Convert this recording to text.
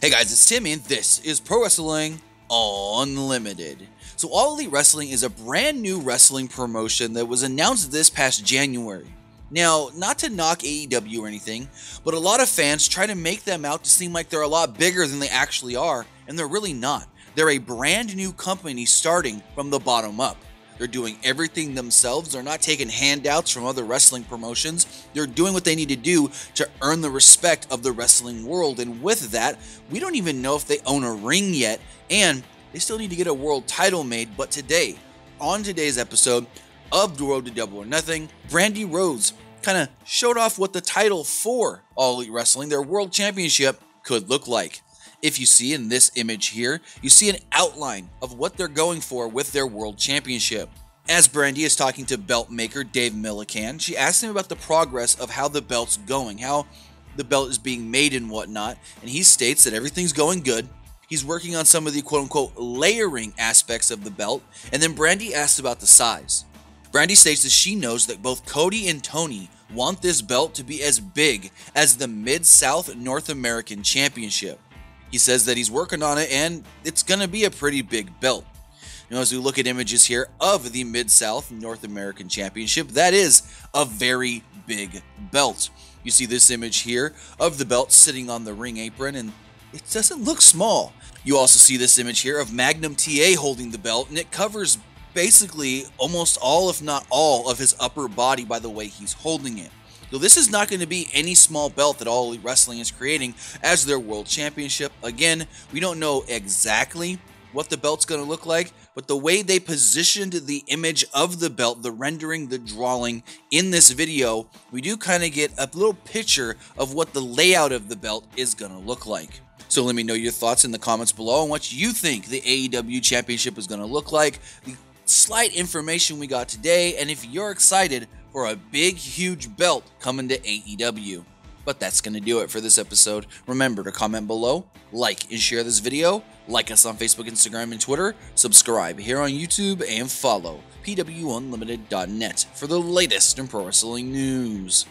Hey guys, it's Timmy, and this is Pro Wrestling Unlimited. So, All Elite Wrestling is a brand new wrestling promotion that was announced this past January. Now, not to knock AEW or anything, but a lot of fans try to make them out to seem like they're a lot bigger than they actually are, and they're really not. They're a brand new company starting from the bottom up. They're doing everything themselves. They're not taking handouts from other wrestling promotions. They're doing what they need to do to earn the respect of the wrestling world. And with that, we don't even know if they own a ring yet. And they still need to get a world title made. But today, on today's episode of The Road to Double or Nothing, Brandi Rhodes kind of showed off what the title for All Elite Wrestling, their world championship, could look like. If you see in this image here, you see an outline of what they're going for with their World Championship. As Brandi is talking to belt maker Dave Millican, she asks him about the progress of how the belt's going, how the belt is being made and whatnot, and he states that everything's going good. He's working on some of the quote unquote layering aspects of the belt, and then Brandi asks about the size. Brandi states that she knows that both Cody and Tony want this belt to be as big as the Mid South North American Championship. He says that he's working on it and it's going to be a pretty big belt. Now, as we look at images here of the Mid South North American Championship, that is a very big belt. You see this image here of the belt sitting on the ring apron, and it doesn't look small. You also see this image here of Magnum TA holding the belt, and it covers basically almost all, if not all, of his upper body by the way he's holding it. So this is not going to be any small belt that All Elite Wrestling is creating as their world championship. Again, we don't know exactly what the belt's going to look like, but the way they positioned the image of the belt, the rendering, the drawing in this video, we do kind of get a little picture of what the layout of the belt is going to look like. So let me know your thoughts in the comments below on what you think the AEW Championship is going to look like, the slight information we got today, and if you're excited a big, huge belt coming to AEW. But that's going to do it for this episode. Remember to comment below, like and share this video, like us on Facebook, Instagram, and Twitter, subscribe here on YouTube, and follow pwunlimited.net for the latest in pro wrestling news.